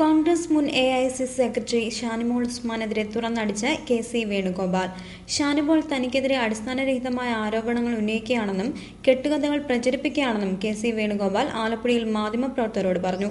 കോൺഗ്രസ് മുൻ A I C secretary Shanimol ഉസ്മാനെതിരെ തുറന്നടിച്ച് K C Venugopal. Shanimol തനിക്കെതിരെ അടിസ്ഥാനരഹിതമായ ആരോപണങ്ങൾ ഉന്നയിക്കുകയാണെന്നും കെട്ടുകഥകൾ പ്രചരിപ്പിക്കുകയാണെന്നും കെ സി വേണുഗോപാൽ ആലപ്പുഴയിൽ മാധ്യമപ്രവർത്തകരോട് പറഞ്ഞു.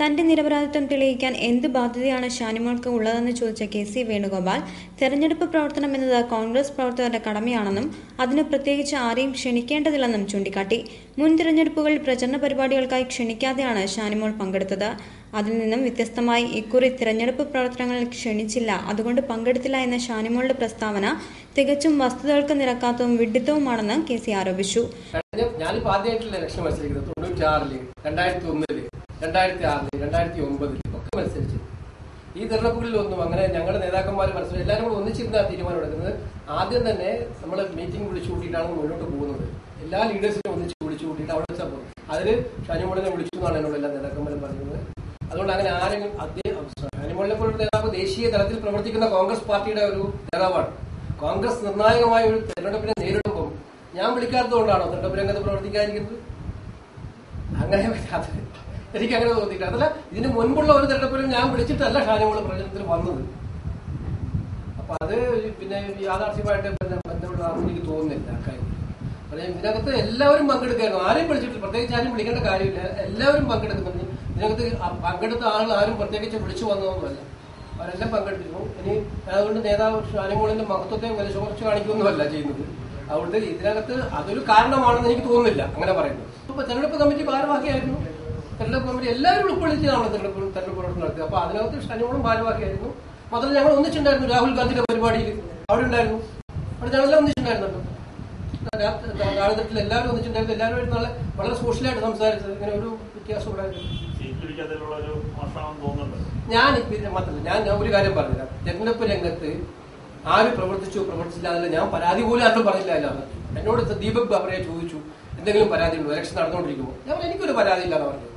തന്റെ നിരപരാധിത്വം തെളിയിക്കാൻ എന്ത് ബാധ്യതയാണ് ഷാനിമോൾക്ക് ഉള്ളതെന്ന് ചോദിച്ച കെ സി വേണുഗോപാൽ തെരഞ്ഞെടുപ്പ് പ്രവർത്തനം എന്നത് കോൺഗ്രസ് പ്രവർത്തകരുടെ കടമയാണെന്നും അതിന് പ്രത്യേകിച്ച് ആരെയും ക്ഷണിക്കേണ്ടതില്ലെന്നും ചൂണ്ടിക്കാട്ടി. മുൻ തിരഞ്ഞെടുപ്പുകളിൽ പ്രചരണ പരിപാടികൾക്കായി ക്ഷണിക്കാതെയാണ് ഷാനിമോൾ പങ്കെടുത്തത്. അതിൽ നിന്നും വ്യത്യസ്തമായി ഇക്കുറി തിരഞ്ഞെടുപ്പ് പ്രവർത്തനങ്ങളിൽ ക്ഷണിച്ചില്ല. അതുകൊണ്ട് പങ്കെടുത്തില്ല എന്ന ഷാനിമോളുടെ പ്രസ്താവന തികച്ചും വസ്തുതകൾക്ക് നിരക്കാത്തതും വിഡിത്തവുമാണെന്ന് കെ സി ആരോപിച്ചു. ഞാനിപ്പോ ആദ്യമായിട്ടുള്ള ഇലക്ഷൻ മത്സരിക്കുന്നത് തൊണ്ണൂറ്റാറിൽ രണ്ടായിരത്തി ഒന്നിൽ രണ്ടായിരത്തി ആറിൽ രണ്ടായിരത്തി ഒമ്പതിൽ ഒക്കെ മത്സരിച്ചു. ഈ തെരഞ്ഞെടുപ്പുകളിലൊന്നും അങ്ങനെ ഞങ്ങളുടെ നേതാക്കന്മാർ മനസ്സിലായി എല്ലാവരും കൂടെ ഒന്നിച്ചിരുന്ന തീരുമാനം എടുക്കുന്നത്. ആദ്യം തന്നെ നമ്മൾ മീറ്റിംഗ് വിളിച്ചു കൂട്ടിയിട്ടാണ് മുന്നോട്ട് പോകുന്നത്. എല്ലാ ലീഡേഴ്സിനും ഒന്നിച്ച് വിളിച്ചു കൂട്ടിയിട്ട് അവിടെ വെച്ചാൽ പോകും അതിൽ ഷാനിമോളിനെ വിളിച്ചു എന്നാണ് എന്നോട് എല്ലാ നേതാക്കന്മാരും പറയുന്നത് അതുകൊണ്ട് അങ്ങനെ ആരെങ്കിലും അദ്ദേഹം ഷാനിമോളിനെ പോലുള്ള നേതാവ് ദേശീയ തലത്തിൽ പ്രവർത്തിക്കുന്ന കോൺഗ്രസ് പാർട്ടിയുടെ ഒരു നേതാവാണ്. കോൺഗ്രസ് നിർണായകമായ ഒരു തെരഞ്ഞെടുപ്പിനെ നേരിടുമ്പോൾ ഞാൻ വിളിക്കാത്തതുകൊണ്ടാണോ തെരഞ്ഞെടുപ്പ് രംഗത്ത് പ്രവർത്തിക്കാതിരിക്കുന്നത്? അങ്ങനെ എനിക്ക് അങ്ങനെ തോന്നിയിട്ട് അതല്ല ഇതിന് മുൻപുള്ള ഒരു തെരഞ്ഞെടുപ്പിലും ഞാൻ വിളിച്ചിട്ടല്ല ഷാനിമോൾ പ്രചരണത്തിൽ വന്നത്. അപ്പൊ അത് പിന്നെ യാഥാർത്ഥ്യമായിട്ട് ബന്ധ- ബന്ധപ്പെട്ടതാണെന്ന് എനിക്ക് തോന്നുന്നില്ല അതായത് ഇതിനകത്ത് എല്ലാവരും പങ്കെടുക്കായിരുന്നു. ആരെയും വിളിച്ചിട്ടില്ല. പ്രത്യേകിച്ച് ആരും വിളിക്കേണ്ട കാര്യമില്ല. എല്ലാവരും പങ്കെടുക്കുന്നുണ്ട്. ഇതിനകത്ത് പങ്കെടുത്ത ആളുകൾ ആരും പ്രത്യേകിച്ച് വിളിച്ചു വന്നതൊന്നുമല്ല. അവരെല്ലാം പങ്കെടുത്തിരുന്നു ഇനി അതുകൊണ്ട് നേതാവ് ഷാനിമോളിന്റെ മഹത്വത്തെ വില കുറച്ച് കാണിക്കുകയൊന്നുമല്ല ചെയ്യുന്നത്. അതുകൊണ്ട് ഇതിനകത്ത് അതൊരു കാരണമാണെന്ന് എനിക്ക് തോന്നുന്നില്ല. അങ്ങനെ പറയുന്നു. ഇപ്പൊ തെരഞ്ഞെടുപ്പ് കമ്മിറ്റി ഭാരവാഹിയായിരുന്നു. തെരഞ്ഞെടുപ്പ് കമ്മിറ്റി എല്ലാവരും ഉൾക്കൊള്ളിച്ചാണ് തെരഞ്ഞെടുപ്പ് തെരഞ്ഞെടുപ്പ് പ്രവർത്തനം നടത്തിയത് അപ്പൊ അതിനകത്ത് ഷാനിമോളും ഭാരവാഹിയായിരുന്നു. മാത്രമല്ല ഞങ്ങൾ ഒന്നിച്ചുണ്ടായിരുന്നു രാഹുൽ ഗാന്ധിയുടെ പരിപാടിയിൽ. അവിടെ ഉണ്ടായിരുന്നു. അവിടെ ഞങ്ങളെല്ലാം ഒന്നിച്ചുണ്ടായിരുന്നല്ലോ. താഴെത്തട്ടിൽ എല്ലാവരും ഒന്നിച്ചിട്ടുണ്ടായിരുന്നു എല്ലാവരും നാളെ വളരെ സോഷ്യലായിട്ട് സംസാരിച്ചത്. ഇങ്ങനെ ഒരു വ്യത്യാസം ഉണ്ടായിരുന്നു ഞാൻ മാത്രമല്ല ഞാൻ ഞാൻ ഒരു കാര്യം പറഞ്ഞില്ല തെരഞ്ഞെടുപ്പ് രംഗത്ത് ആര് പ്രവർത്തിച്ചു പ്രവർത്തിച്ചില്ല എന്നല്ല ഞാൻ പരാതി പോലും ആരും പറഞ്ഞില്ല എന്നോട് ദീപക് ബാബറയെ ചോദിച്ചു എന്തെങ്കിലും പരാതി ഉണ്ടോ? ഇലക്ഷൻ നടന്നുകൊണ്ടിരിക്കുമോ ഞാൻ എനിക്കൊരു പരാതി ഇല്ലാന്ന് പറഞ്ഞു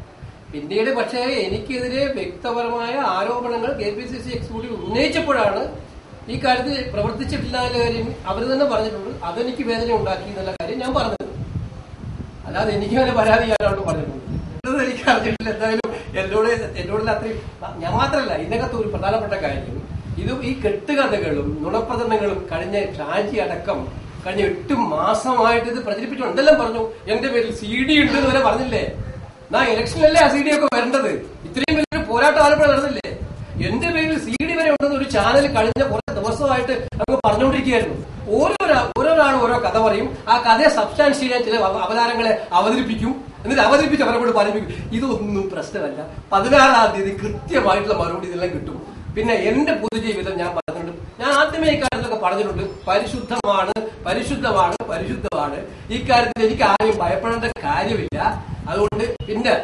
പിന്നീട് പക്ഷേ എനിക്കെതിരെ വ്യക്തപരമായ ആരോപണങ്ങൾ K P C C executive ഉന്നയിച്ചപ്പോഴാണ് ഈ കാര്യത്തിൽ പ്രവർത്തിച്ചിട്ടില്ല എന്ന കാര്യം അവർ തന്നെ പറഞ്ഞിട്ടുണ്ട്. അതെനിക്ക് വേദന ഉണ്ടാക്കി എന്നുള്ള കാര്യം ഞാൻ പറഞ്ഞത്. അല്ലാതെ എനിക്ക് അങ്ങനെ പരാതി ഞാനോട് പറഞ്ഞിട്ടുണ്ട്. എനിക്ക് അറിഞ്ഞിട്ടില്ല. എന്തായാലും എന്നോട് എന്നോട് അത്രയും ഞാൻ മാത്രമല്ല ഇതിനകത്ത് ഒരു പ്രധാനപ്പെട്ട കാര്യം. ഇത് ഈ കെട്ടുകഥകളും നുണപ്രചരണങ്ങളും കഴിഞ്ഞ ഷാജി അടക്കം കഴിഞ്ഞ എട്ട് മാസമായിട്ട് ഇത് പ്രചരിപ്പിച്ചു എന്തെല്ലാം പറഞ്ഞു? എന്റെ പേരിൽ സി ഡി ഉണ്ട് എന്ന് വരെ പറഞ്ഞില്ലേ? നാ ഇലക്ഷനിലല്ലേ ആ സി ഡി ഒക്കെ വരേണ്ടത്? ഇത്രയും വലിയൊരു പോരാട്ടം ആലപ്പുഴ നടന്നില്ലേ? എന്റെ പേരിൽ സി ഡി വരെ ഉണ്ടെന്ന് ഒരു ചാനൽ കഴിഞ്ഞ പറഞ്ഞുകൊണ്ടിരിക്കുകയായിരുന്നു. ഓരോ ഓരോരാൾ ഓരോ കഥ പറയും. ആ കഥയെ സബ്സ്റ്റാൻഷിയേറ്റ് ചെയ്യാൻ ചില അവതാരങ്ങളെ അവതരിപ്പിക്കും. എന്നിട്ട് അവതരിപ്പിച്ച് അവരെ കൂടെ പറയിപ്പിക്കും ഇതൊന്നും പ്രശ്നമല്ല. പതിനാറാം തീയതി കൃത്യമായിട്ടുള്ള മറുപടി ഇതെല്ലാം കിട്ടും. പിന്നെ എന്റെ പൊതുജീവിതം ഞാൻ പറഞ്ഞിട്ടുണ്ട്. ഞാൻ ആദ്യമേ ഇക്കാര്യത്തിലൊക്കെ പറഞ്ഞിട്ടുണ്ട്. പരിശുദ്ധമാണ് പരിശുദ്ധമാണ് പരിശുദ്ധമാണ്. ഈ കാര്യത്തിൽ എനിക്ക് ആരെയും ഭയപ്പെടേണ്ട കാര്യമില്ല. അതുകൊണ്ട് പിന്നെ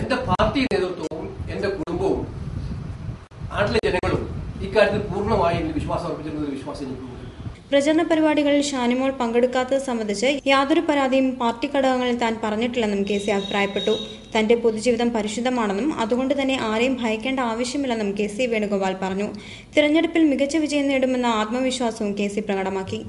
എന്റെ പാർട്ടി നേതൃത്വവും എന്റെ കുടുംബവും നാട്ടിലെ ജനങ്ങളും ഇക്കാര്യത്തിൽ പൂർണമായി എനിക്ക് വിശ്വാസം അർപ്പിച്ചിരുന്ന വിശ്വാസം എനിക്കുണ്ട് പ്രചരണ പരിപാടികളിൽ ഷാനിമോൾ പങ്കെടുക്കാത്തത് സംബന്ധിച്ച് യാതൊരു പരാതിയും പാർട്ടി ഘടകങ്ങളിൽ താൻ പറഞ്ഞിട്ടില്ലെന്നും കെ സി അഭിപ്രായപ്പെട്ടു. തന്റെ പൊതുജീവിതം പരിശുദ്ധമാണെന്നും അതുകൊണ്ട് തന്നെ ആരെയും ഭയക്കേണ്ട ആവശ്യമില്ലെന്നും കെ സി വേണുഗോപാൽ പറഞ്ഞു. തിരഞ്ഞെടുപ്പിൽ മികച്ച വിജയം നേടുമെന്ന ആത്മവിശ്വാസവും കെ സി പ്രകടമാക്കി.